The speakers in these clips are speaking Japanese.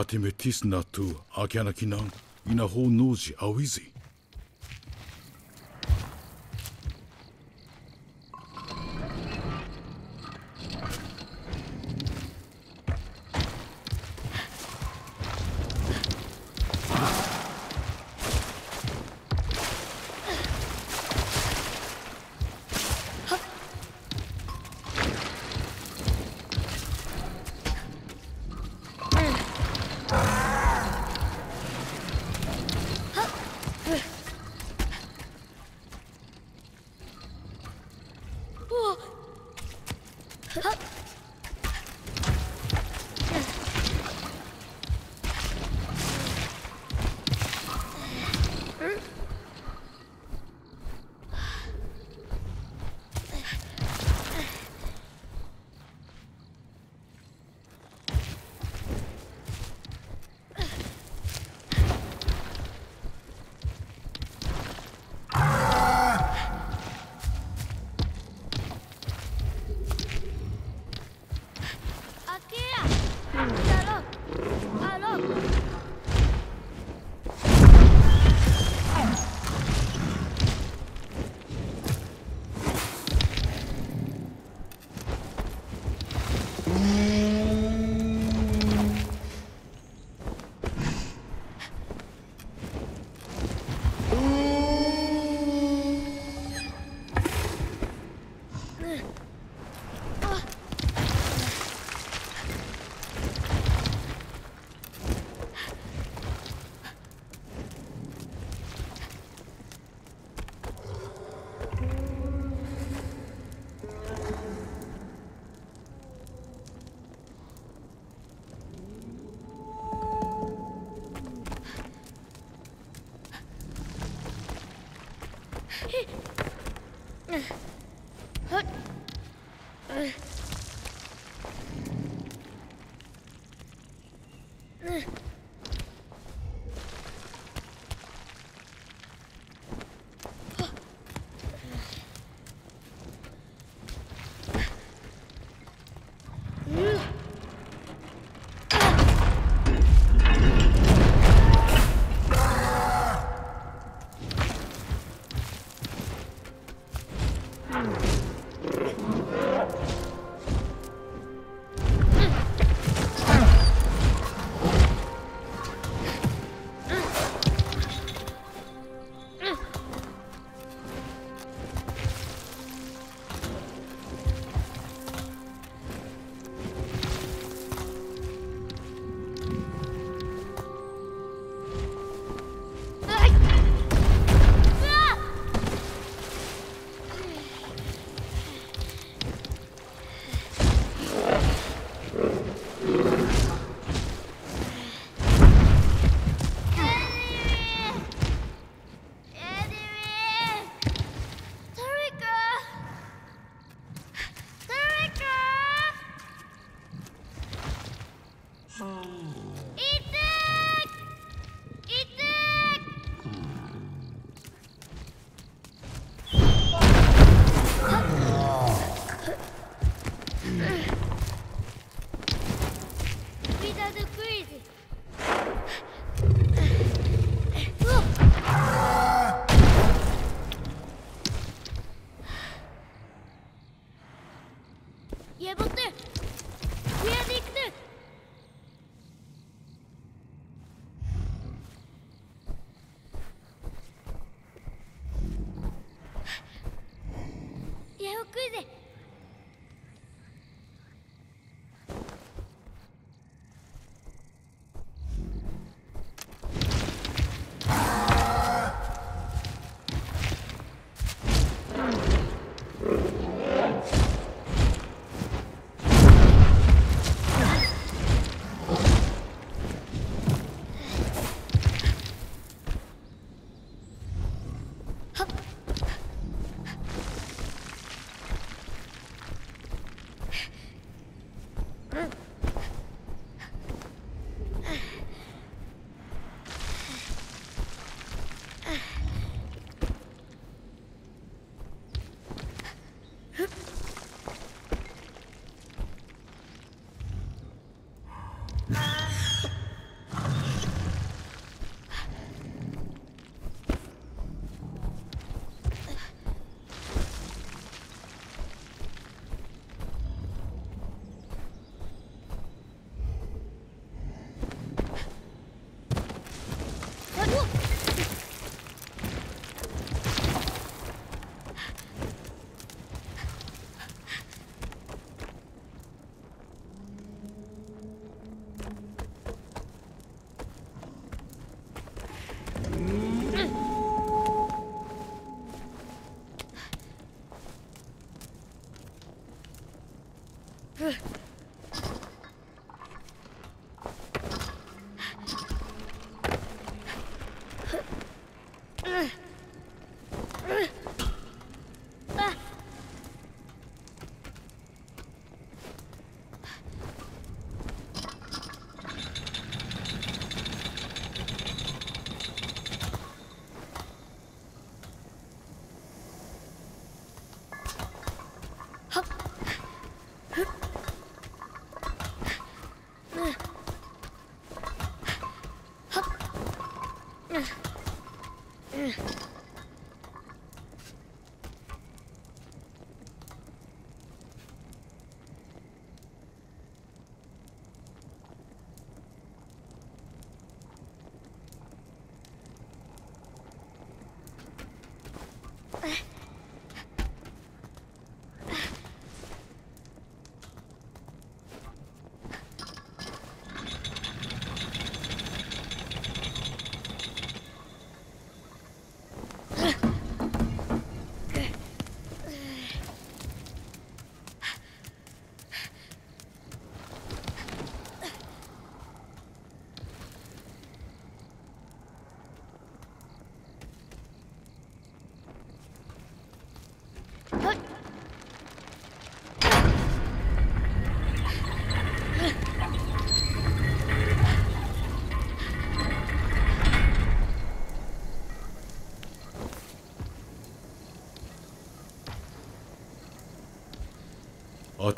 Atemetis na tu akianakinan, ina ho noji awizi.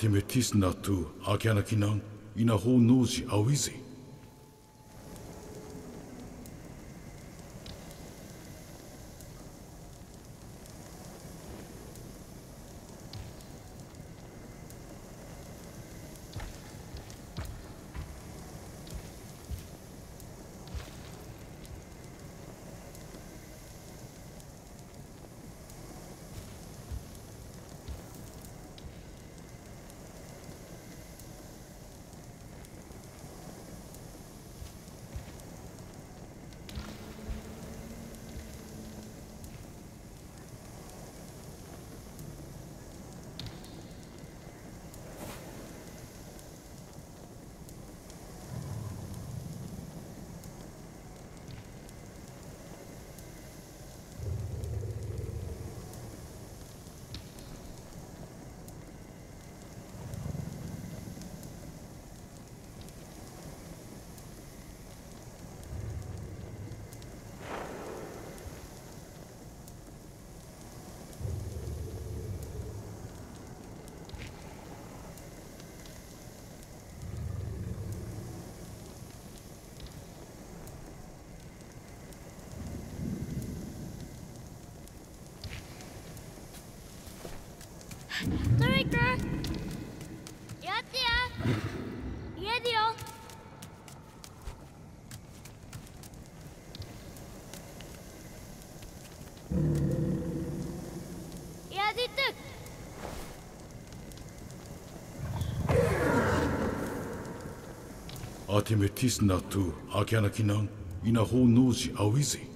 アティメティスナトゥアキャナキナンイナホーノージアウィゼトリックやってや家でよやでとアティメティスナトゥアキャナキナンイナホーノージアウィゼイ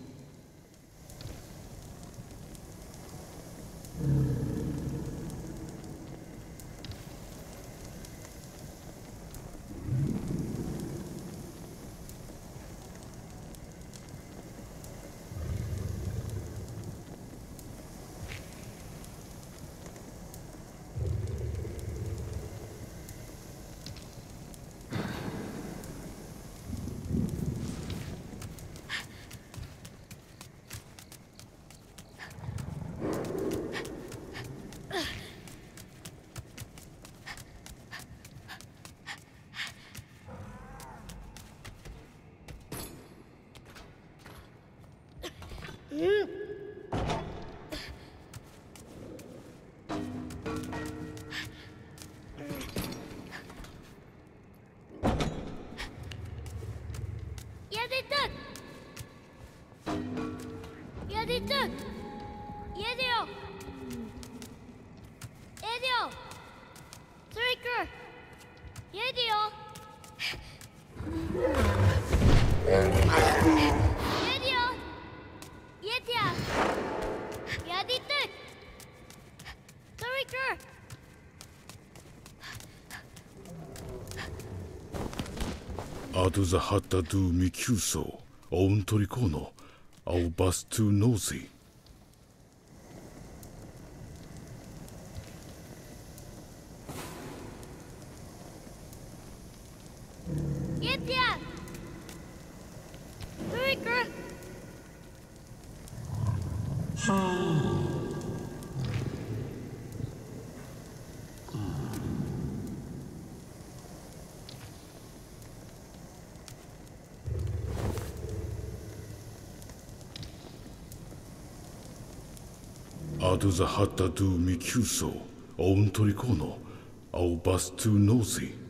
アドザハッタドゥミキューソー。オウントリコーノアオバストゥノーゼィドゥザハッタドゥミキューソオウントリコーノオバストゥノーゼ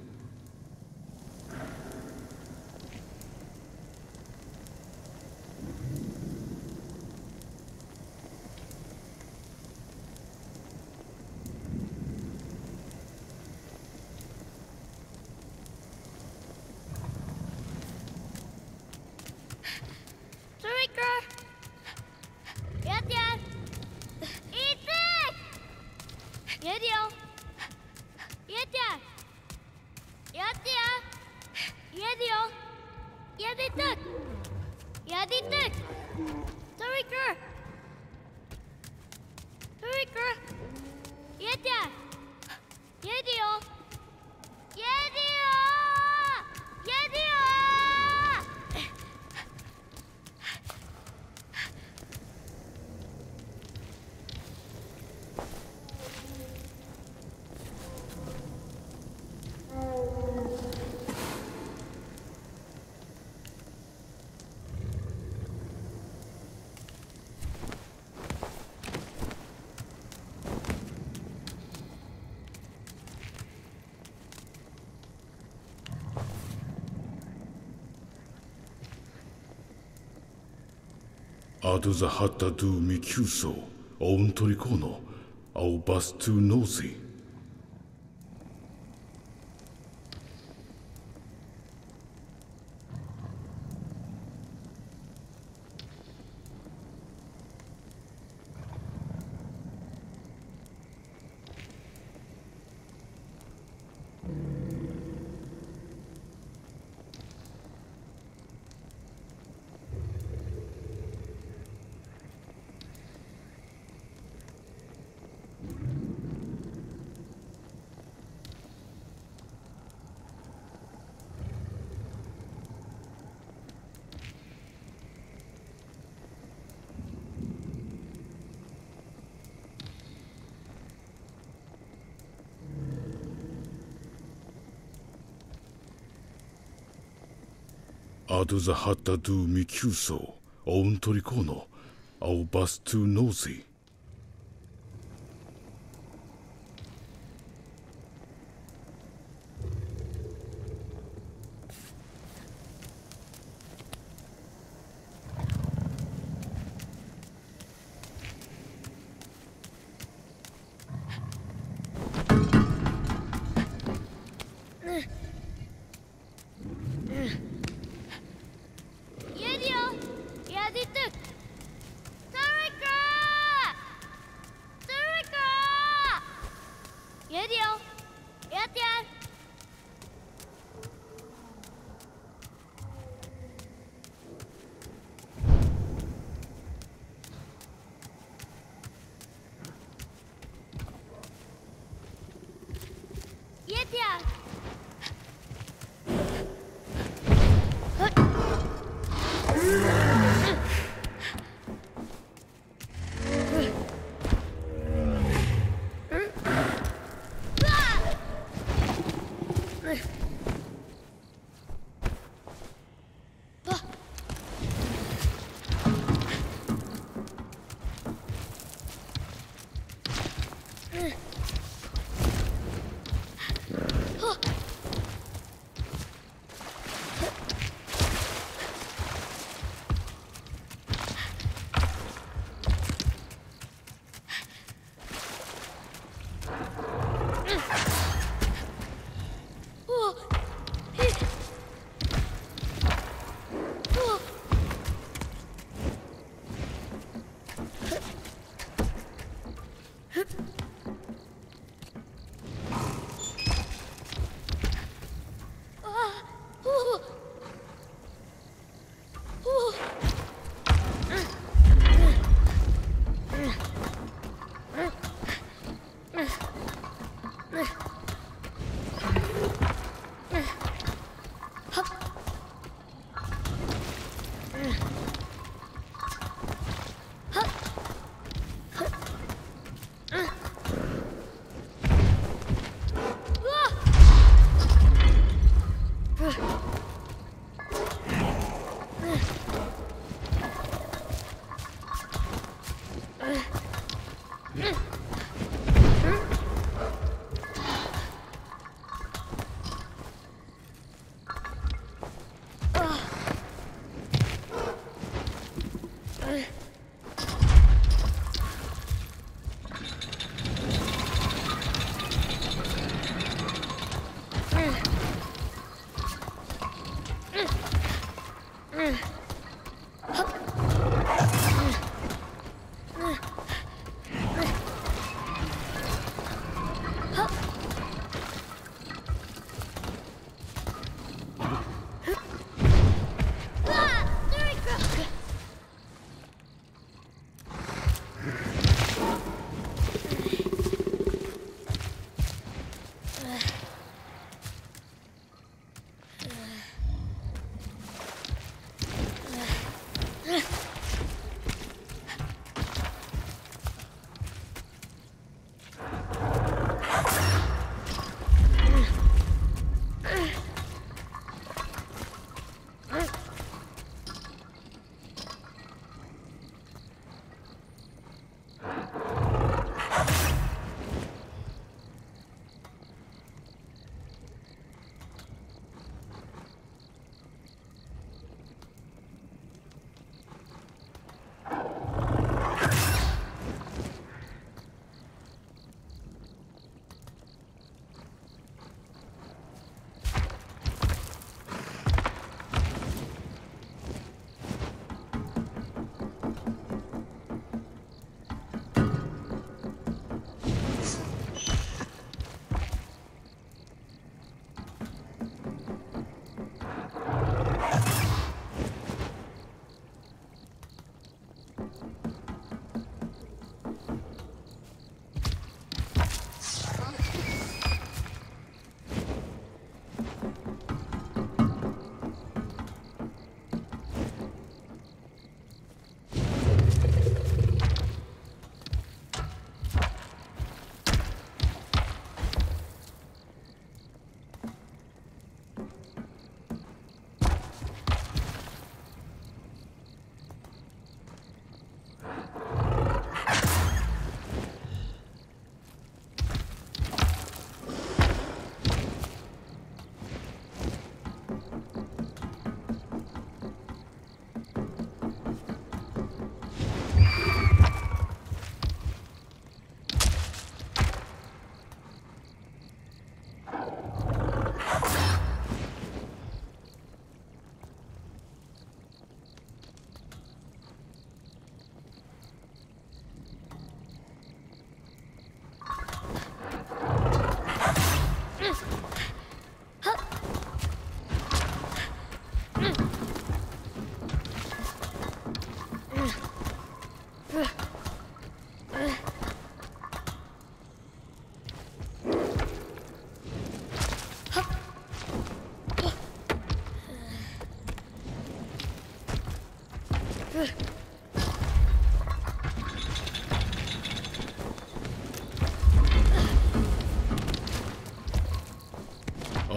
アドザハッタドゥミキューソーオントリコーノアオバストゥノーゼ。アドゥザハッタドゥミキューソオウントリコーノアオバストゥノーゼるよやりたトリックトリックやるよ。やってやる。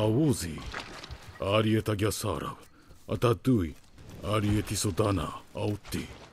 Auzi, Arieta Gyasarav, Atatui, Arieti Sodana, Auti.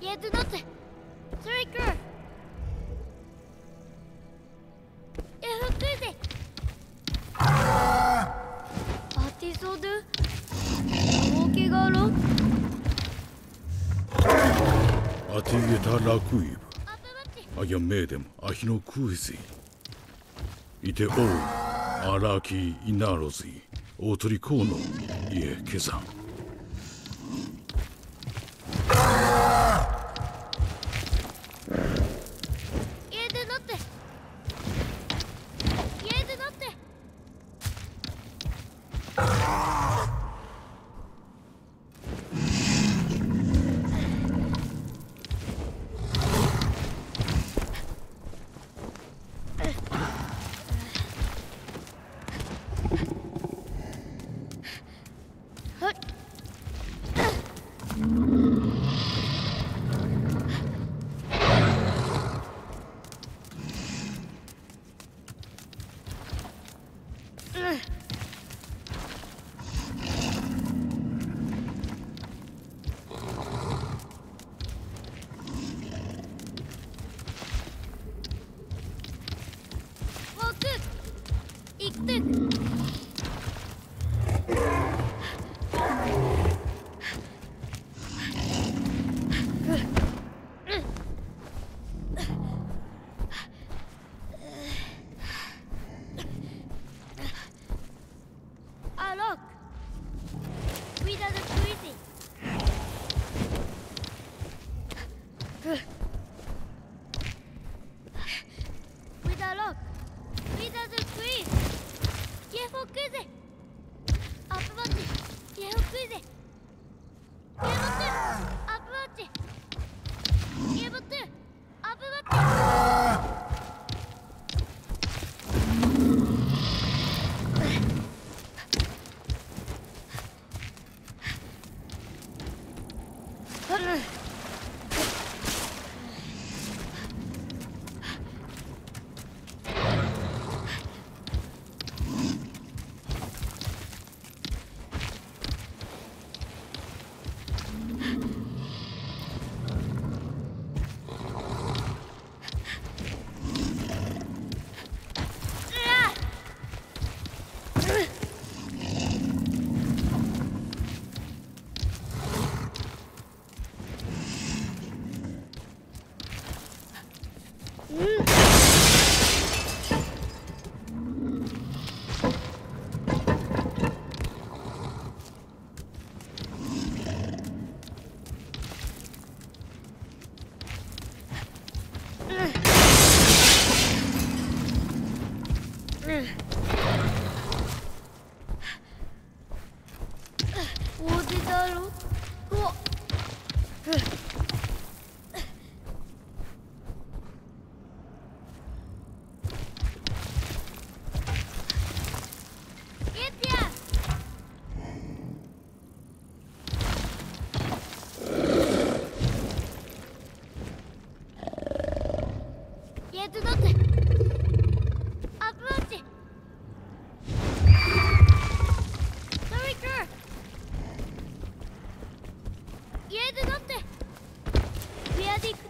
Jedu notte! Striker! Ehukuse! Atisodu? 大怪我ろ Atigeta Rakuib Ayam Medem Ahino Kuisi Ite O Araki Inarozi Otorikono Ie Kesan フォークイズアップバッチ、ゲオクイズ家でだって。ウェアディック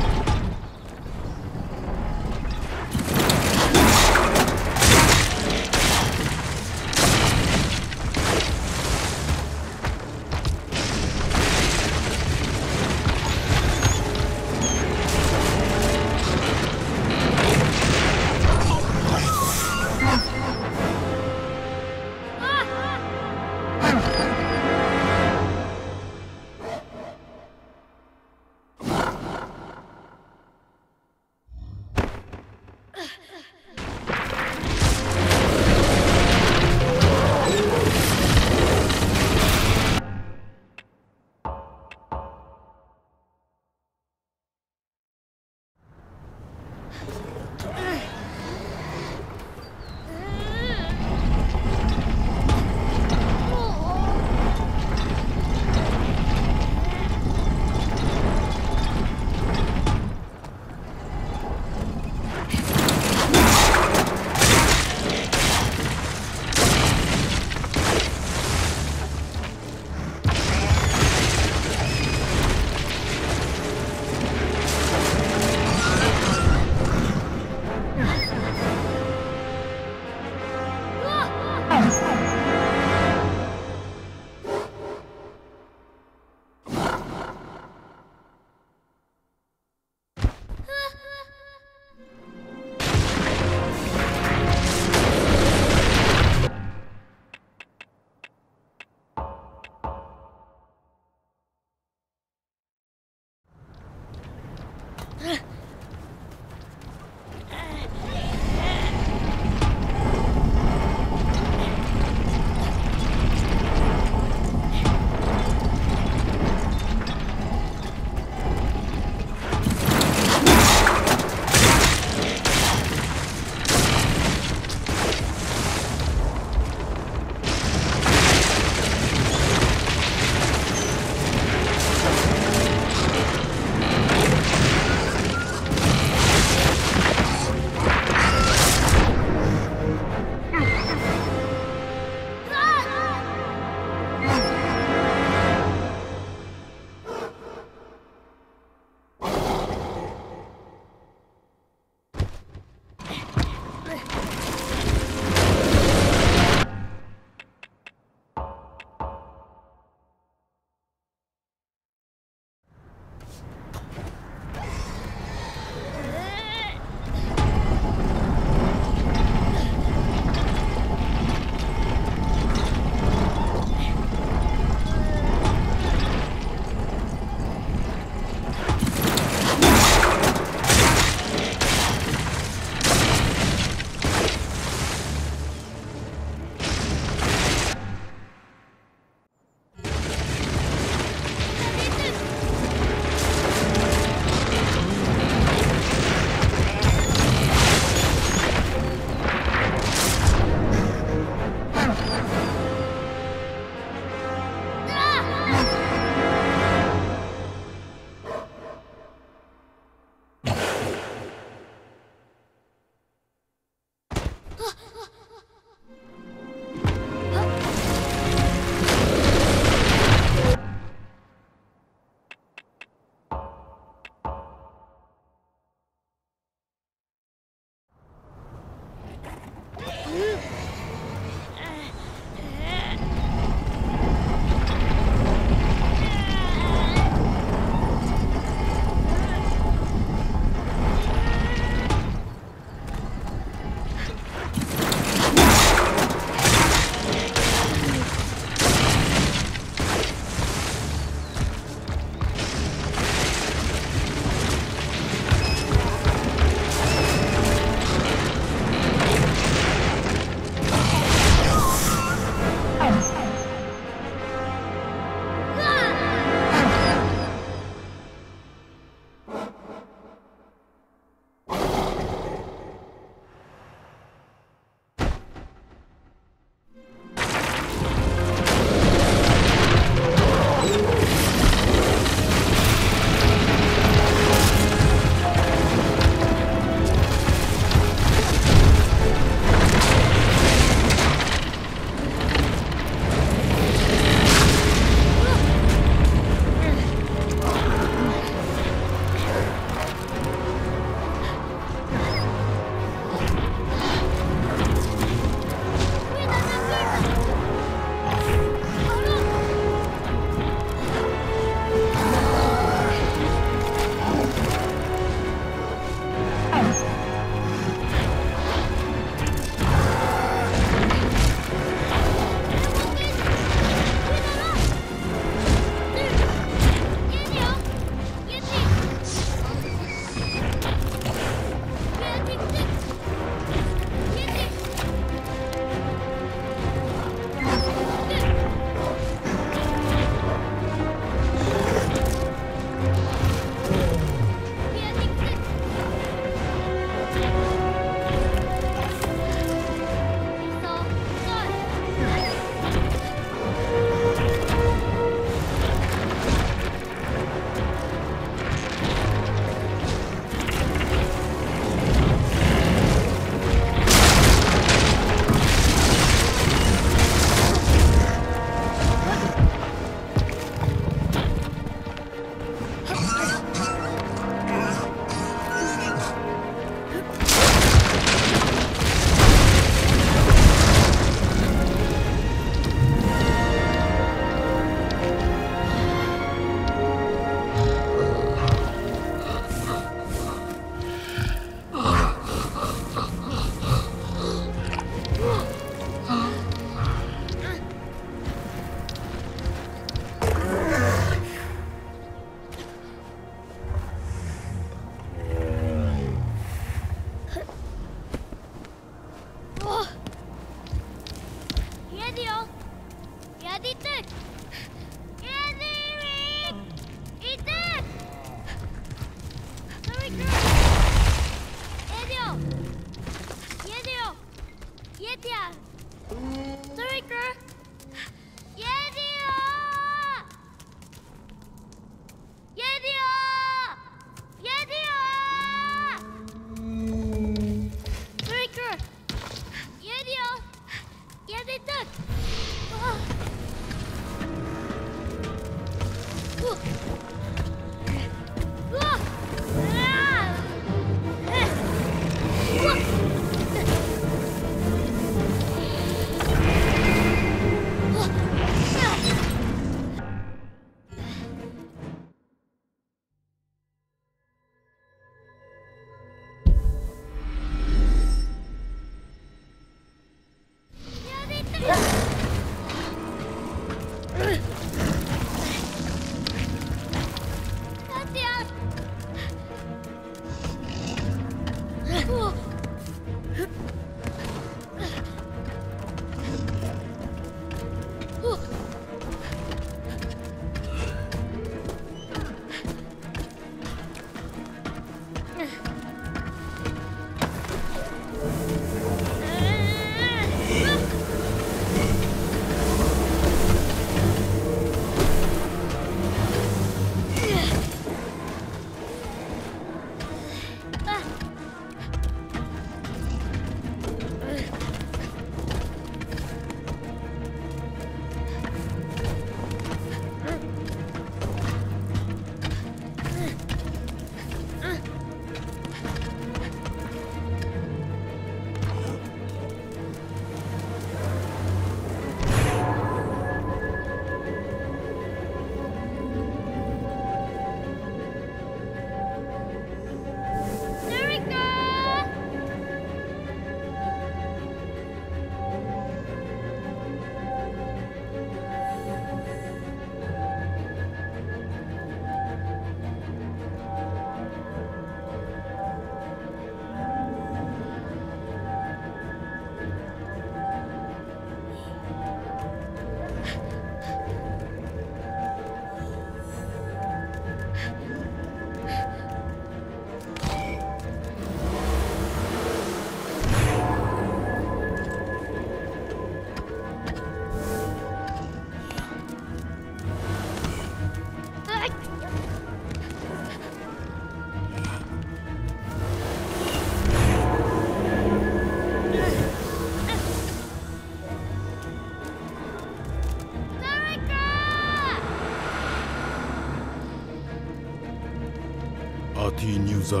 ティ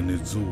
ニューザ